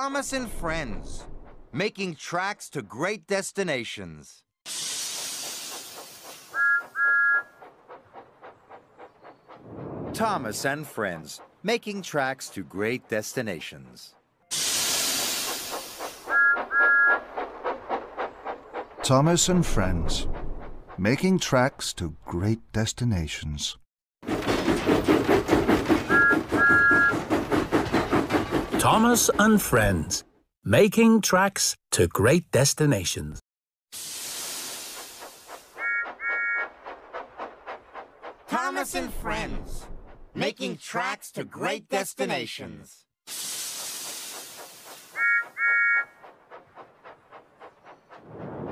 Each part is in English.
Thomas and Friends, making tracks to great destinations. Thomas and Friends, making tracks to great destinations. Thomas and Friends, making tracks to great destinations. Thomas and Friends, making tracks to great destinations. Thomas and Friends, making tracks to great destinations.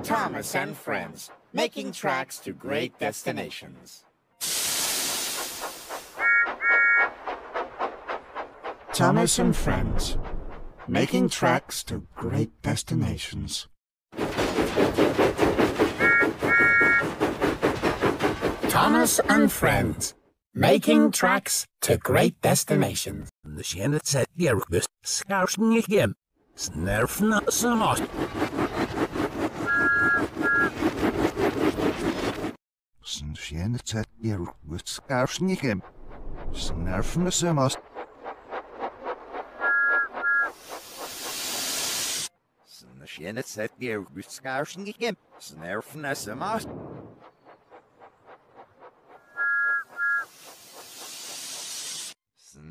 Thomas and Friends, making tracks to great destinations. Thomas and Friends, making tracks to great destinations. Thomas and Friends, making tracks to great destinations. De kjenner seg jerkbus, skarsen gikk hjem, snerfna som oss. Sen tjener seg jerkbus, skarsen gikk hjem, snerfene som oss. Kjennet sett jerkbuskarsen gikk hjem, snerfene som oss.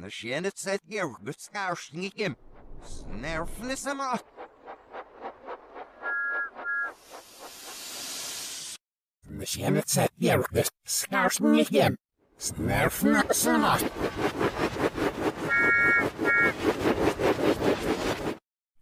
Kjennet sett jerkbuskarsen gikk hjem, snerfene som oss. De kjenner seg jerkbus, skarsen gikk hjem, snerfna som oss. Sen tjener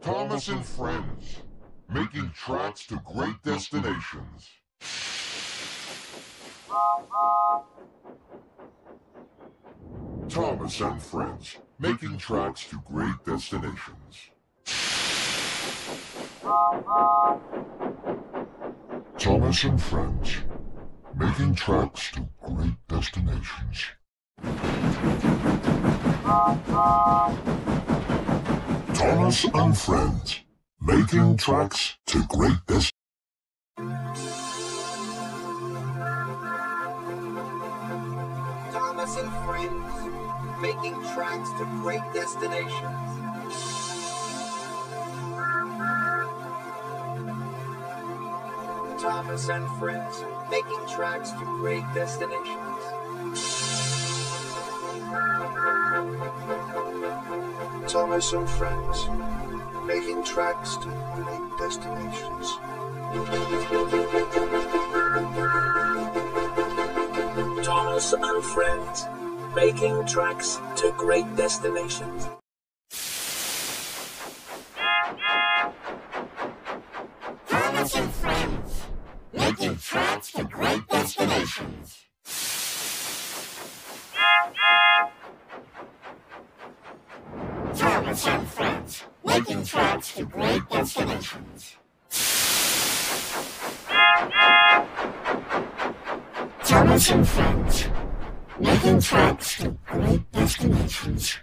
Thomas and Friends, making tracks to great destinations. Thomas and Friends, making tracks to great destinations. Thomas and Friends, making tracks to great destinations. Thomas and Friends, making tracks to great destinations. Thomas and Friends, making tracks to great destinations. Thomas and Friends, making tracks to great destinations. Thomas and Friends, making tracks to great destinations. Thomas and Friends, making tracks to great destinations. Making tracks to great destinations.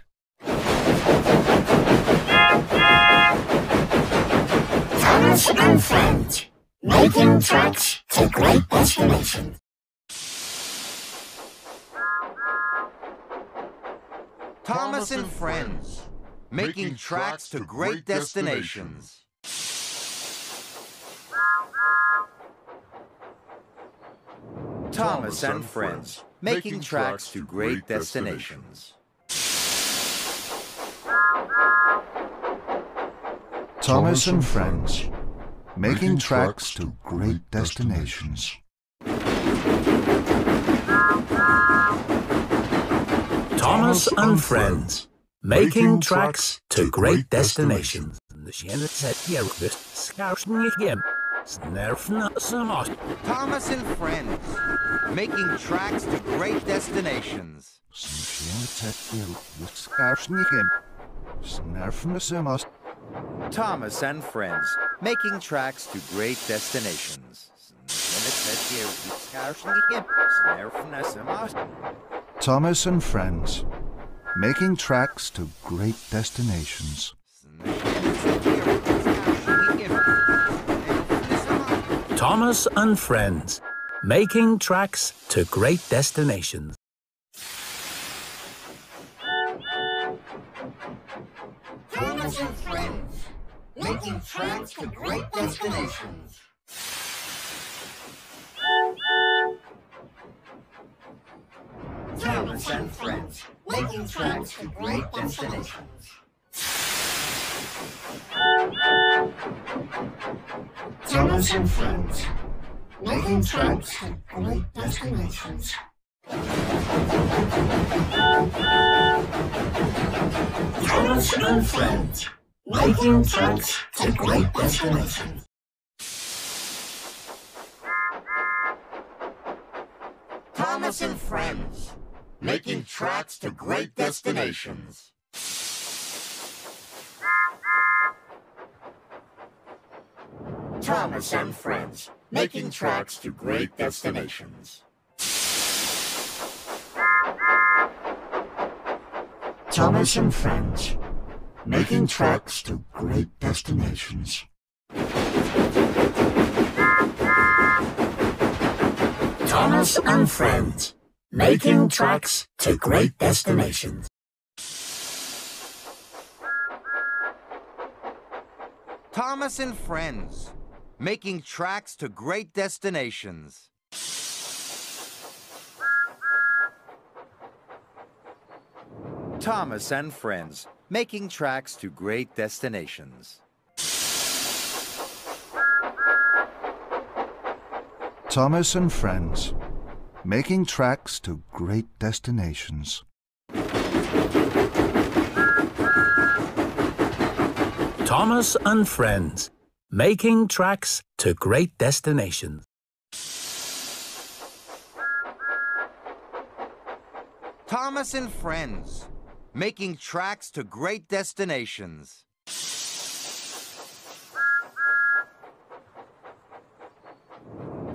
Thomas and Friends, making tracks to great destinations. Thomas and Friends, making tracks to great destinations. Thomas and Friends, making tracks to great destinations. Thomas and Friends, making tracks to great destinations. Thomas Thomas and Friends, making tracks to great destinations. De sjennet zet hier dus schaarsen je hem. Snerfna samas. Thomas and Friends, making tracks to great destinations. Thomas and Friends, making tracks to great destinations. Thomas and Friends, making tracks to great destinations. Thomas and Friends, making tracks to great destinations. Thomas and friends, making tracks to great destinations. Thomas and friends, making tracks to great destinations. Thomas and friends, making tracks to great destinations. Thomas and friends, making tracks to great destinations. Thomas and friends, making tracks to great destinations. Thomas and friends, making tracks to great destinations. Thomas and friends, making tracks to great destinations. Thomas and friends, making tracks to great destinations. Thomas and Friends, making tracks to great destinations. Thomas and Friends, making tracks to great destinations. Thomas and Friends, making tracks to great destinations. Thomas and Friends, making tracks to great destinations. Thomas and Friends, making tracks to great destinations.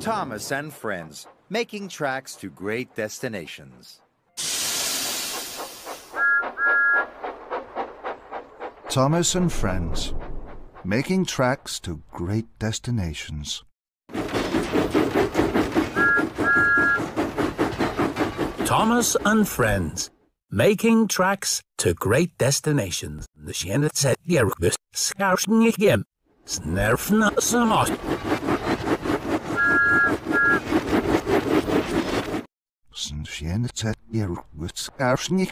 Thomas and Friends, making tracks to great destinations. Thomas and Friends, making tracks to great destinations. Thomas and Friends, making tracks to great destinations. Zet hier dus schaarsen je hem. Snerfna samas. Sen sjene tet jer gut skarsen ik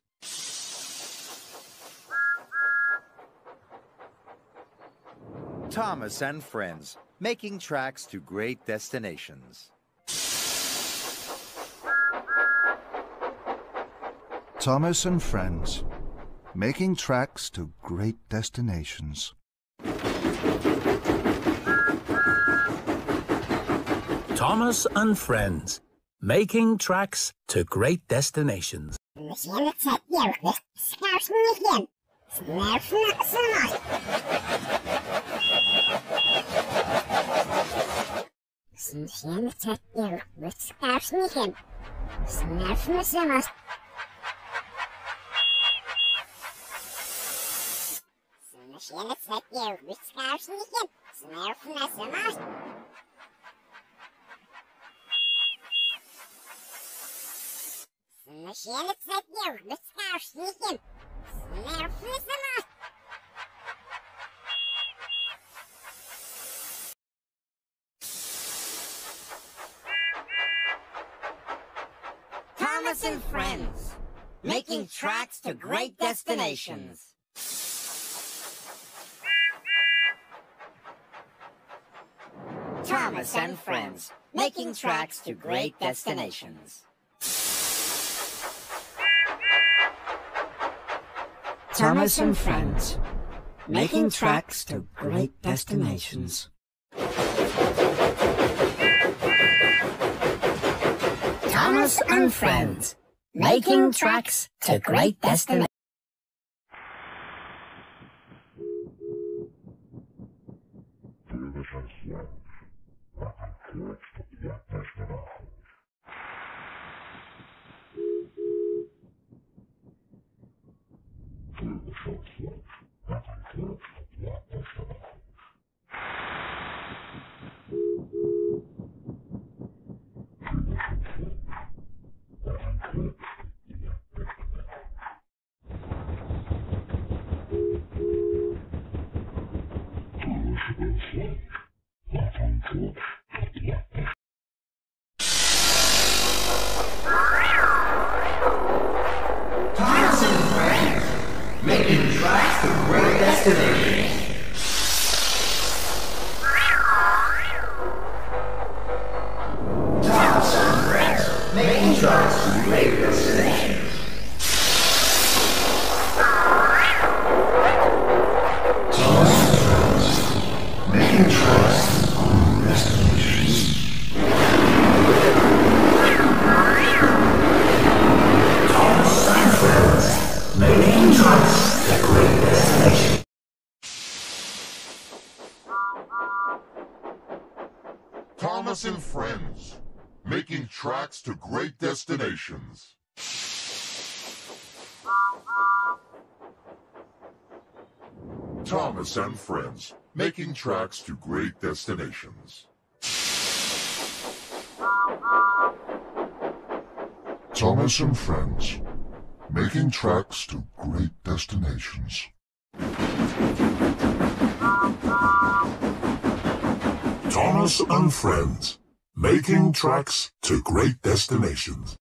Thomas and Friends, making tracks to great destinations. Thomas and Friends, making tracks to great destinations. Thomas and Friends, making tracks to great destinations. Snuffnięcie byłoby strasznikiem. Snawmy się na... Snuffnięcie byłoby strasznikiem. Snawmy się na... Snuffnięcie byłoby strasznikiem. Snawmy się na... And Friends, making tracks to great destinations. Thomas and Friends, making tracks to great destinations. Thomas and Friends, making tracks to great destinations. Thomas and Friends, making tracks to great destinations. Thomas Thomas making tracks to great destinations. Destinations. Thomas and Friends, making tracks to great destinations. Thomas and Friends, making tracks to great destinations. Thomas and Friends, making tracks to great destinations.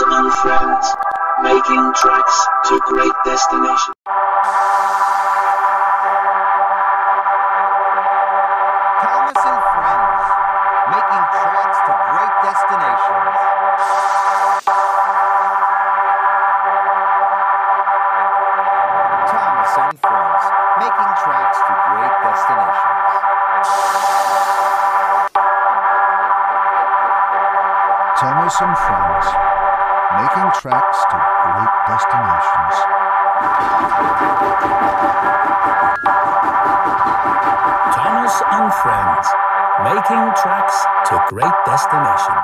And Friends, making tracks to great destinations. Great destinations.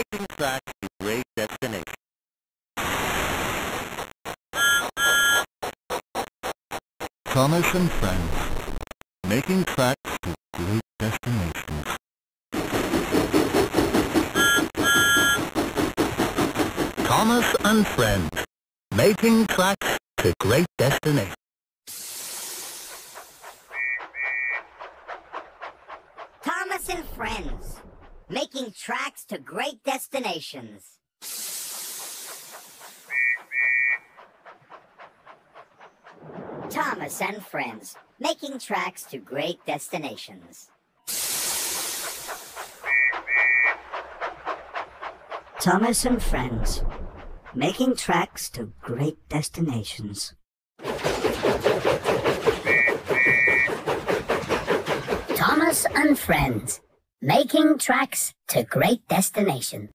Making tracks to great destinations. Thomas and Friends, making tracks to great destinations. Thomas and Friends, making tracks to great destinations. Thomas and Friends, making tracks to great destinations. Thomas and Friends, making tracks to great destinations. Thomas and Friends, making tracks to great destinations. Thomas and Friends, making tracks to great destinations.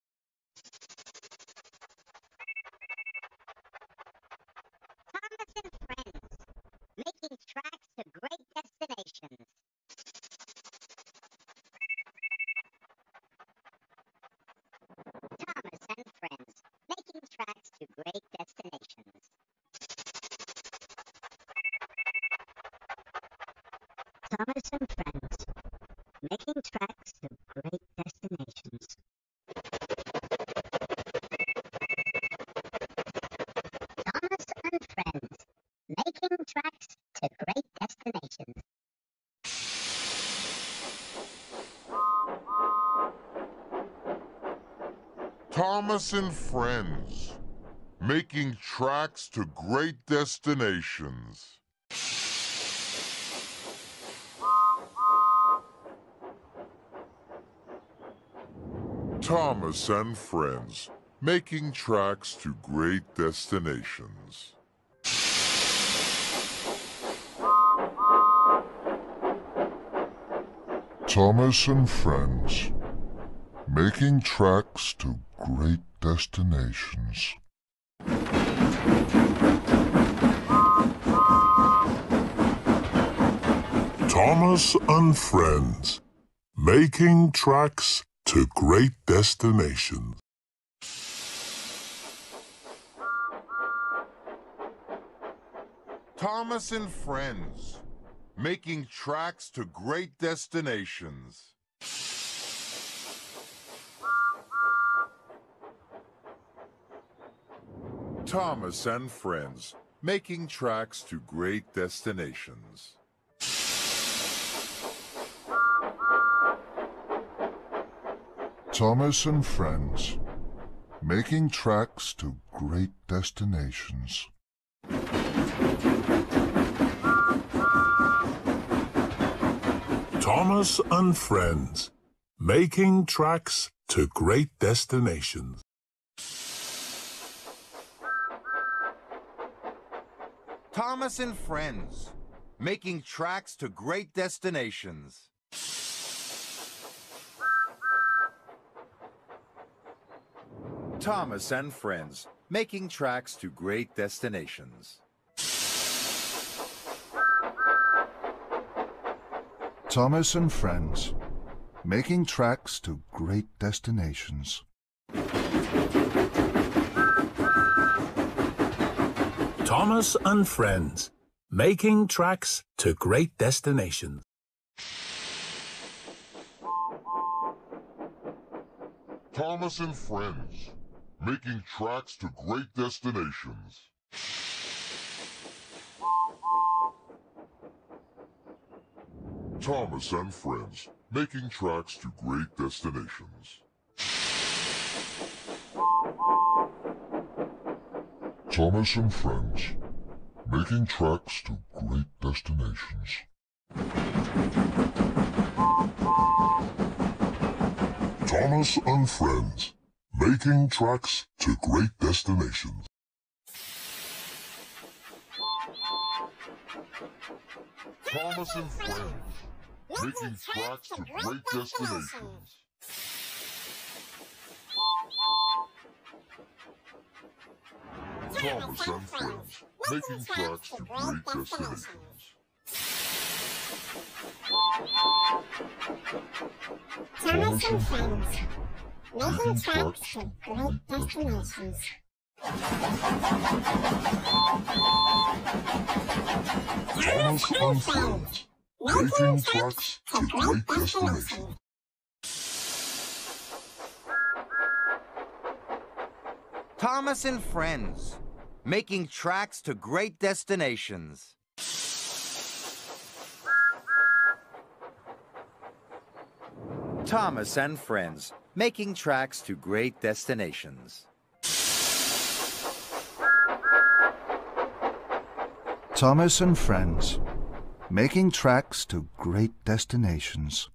Thomas and Friends, making tracks to great destinations. Thomas and Friends, making tracks to great destinations. Thomas and Friends, making tracks to great destinations. Thomas and Friends, making tracks to great destinations. Thomas and Friends, making tracks to great destinations. Thomas and Friends, making tracks to great destinations. Thomas and Friends, making tracks to great destinations. Thomas and Friends, making tracks to great destinations. Thomas and Friends, making tracks to great destinations. Thomas and Friends, making tracks to great destinations. Thomas and Friends, making tracks to great destinations. Thomas and Friends, making tracks to great destinations. Thomas and Friends, making tracks to great destinations. Thomas and Friends, making tracks to great destinations. Thomas and Friends, making tracks to great destinations. Thomas and Friends, making tracks to great destinations. Thomas and Friends, making tracks to great destinations. Thomas and Friends, making tracks to great destinations. Thomas and Friends, making tracks to great destinations. Thomas and Friends, making tracks to great destinations. Thomas and Friends, making tracks to great destinations. Thomas and Friends, making tracks to great destinations. Thomas and Friends, making tracks to great destinations.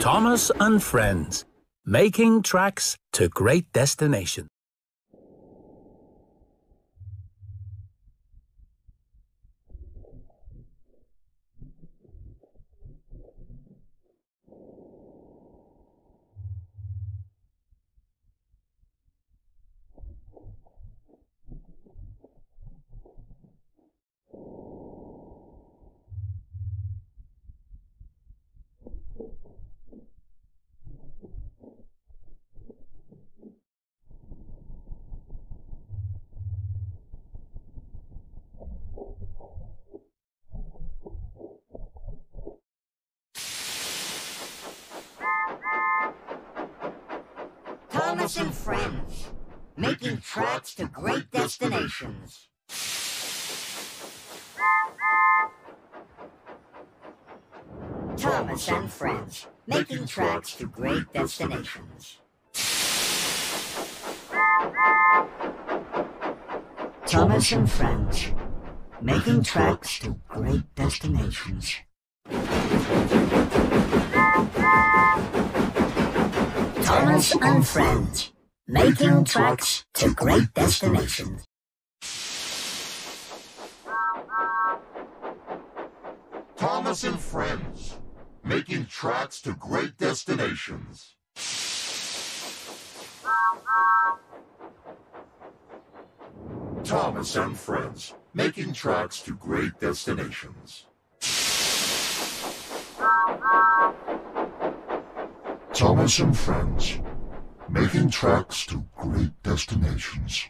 Thomas and Friends, making tracks to great destinations. Thomas and Friends, making tracks to great destinations. Thomas and Friends, making tracks to great destinations. Thomas and Friends, making tracks to great destinations. Thomas and Friends, making tracks to great destinations. Thomas and Friends, making tracks to great destinations. Thomas and Friends, making tracks to great destinations. Thomas and Friends, making tracks to great destinations.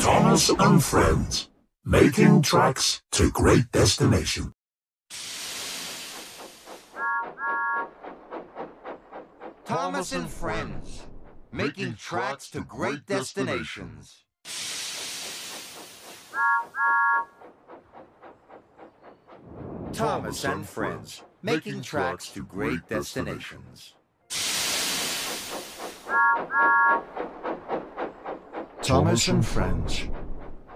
Thomas and Friends, making tracks to great destinations. Thomas and Friends, making tracks to great destinations. Thomas and Friends, making tracks to great destinations. Thomas and Friends,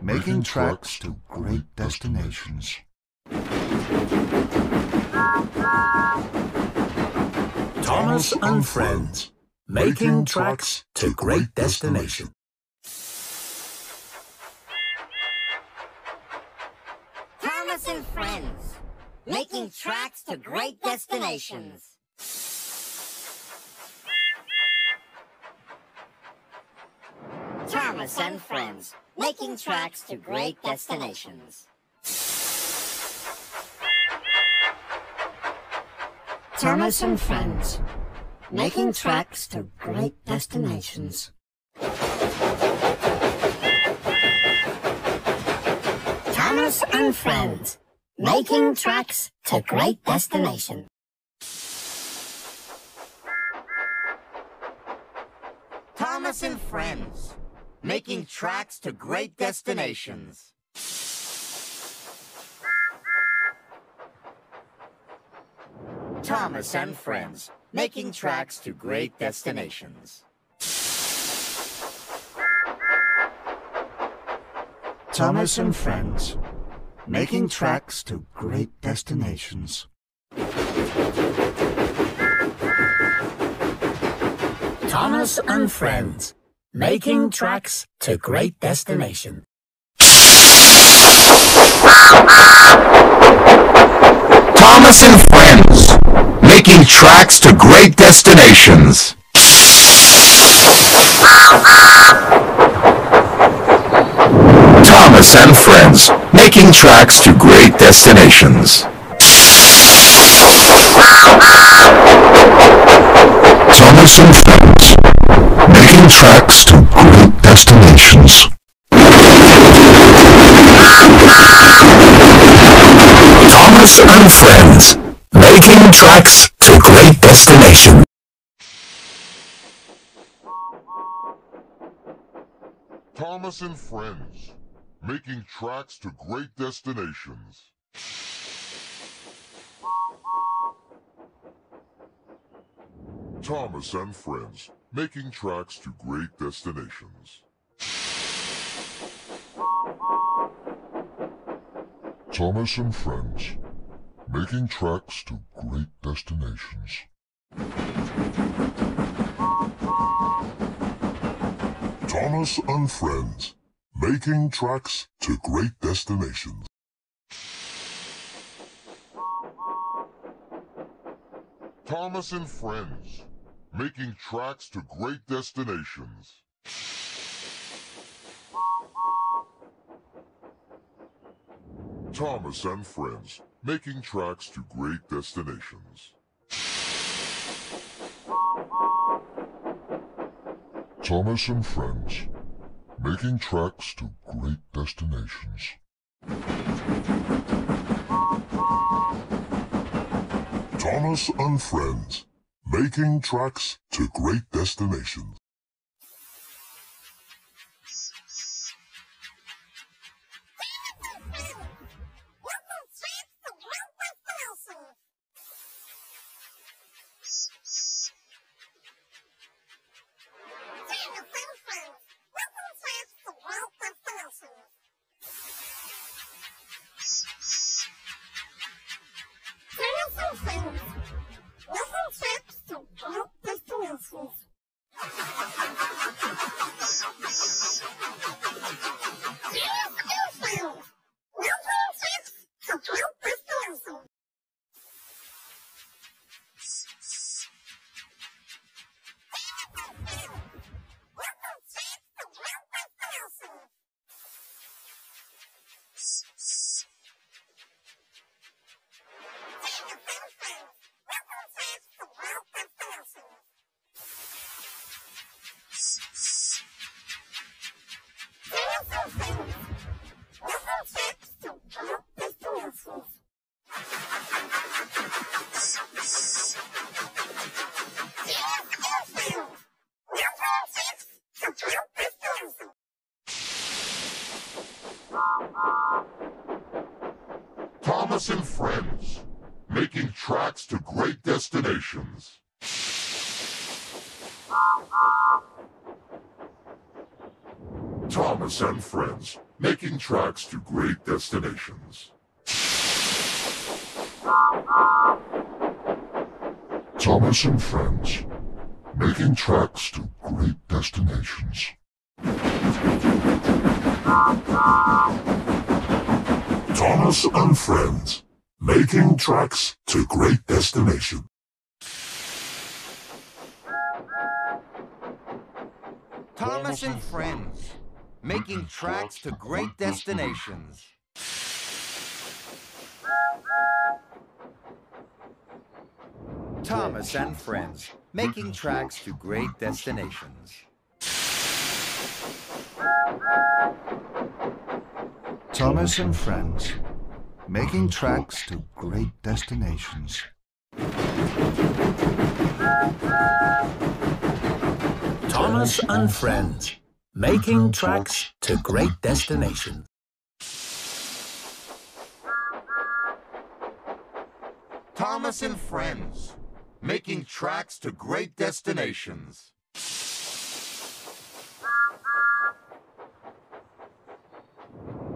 making tracks to great destinations. Thomas and Friends, making tracks to great destinations. Thomas and Friends, making tracks to great destinations. Thomas and Friends, making tracks to great destinations. Thomas and Friends, making tracks to great destinations. Thomas and Friends, making tracks to great destinations. Thomas and Friends, making tracks to great destinations. Thomas and Friends, making tracks to great destinations. Thomas and Friends, making tracks to great destinations. Thomas and Friends, making tracks to great destinations. Thomas and Friends, making tracks to great destinations. Thomas and Friends, making tracks to great destinations. Thomas and Friends, making tracks to great destinations. Thomas and Friends, making tracks to great destinations. Thomas and Friends, making tracks to great destinations. Thomas and Friends, making tracks to great destinations. Thomas and Friends, making tracks to great destinations. Thomas and Friends, making tracks to great destinations. Thomas and Friends, making tracks to great destinations. Thomas and Friends, making tracks to great destinations. Thomas and Friends, making tracks to great destinations. Thomas and Friends, making tracks to great destinations. Friends, making tracks to great destinations. Thomas and Friends, making tracks to great destinations. Thomas and Friends, making tracks to great destinations. Thomas and Friends, making tracks to great destinations. Thomas and Friends, making tracks to great destinations. Thomas and friends, making tracks to great destinations. Thomas and friends, making tracks to great destinations. Thomas and friends, making tracks to great destinations.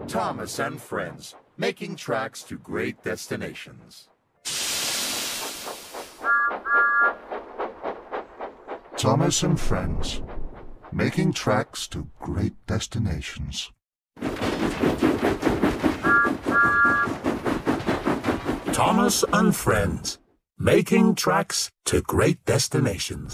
Thomas and friends, making tracks to great destinations. Thomas and friends, making tracks to great destinations. Thomas and friends, making tracks to great destinations.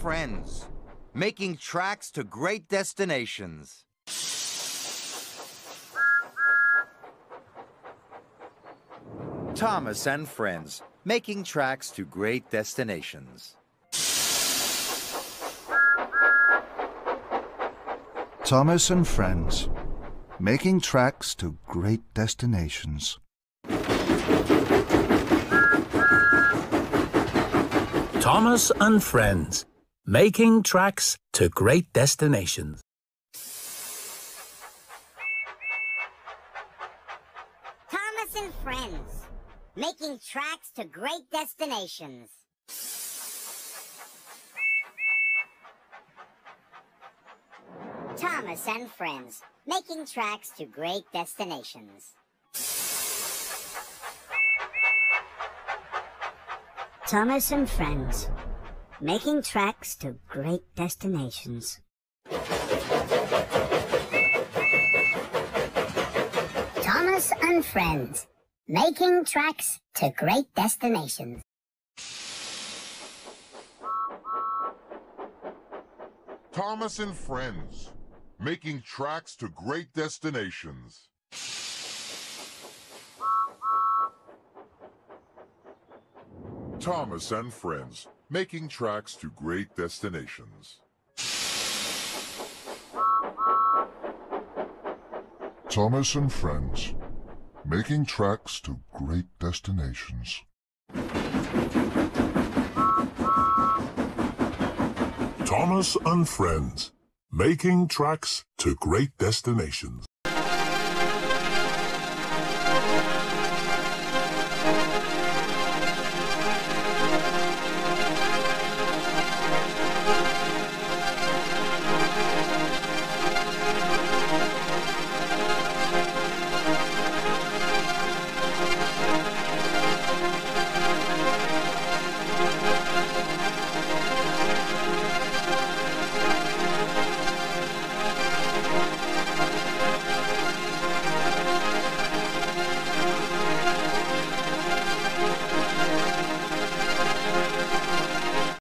Friends, making tracks to great destinations. Thomas and friends, making tracks to great destinations. Thomas and friends, making tracks to great destinations. Thomas and friends, making tracks to great destinations. Thomas and friends, making tracks to great destinations. Thomas and friends, making tracks to great destinations. Thomas and friends, making tracks to great destinations. Thomas and friends, making tracks to great destinations. Thomas and friends, making tracks to great destinations. Thomas and friends, making tracks to great destinations. Thomas and friends, making tracks to great destinations. Thomas and friends, making tracks to great destinations.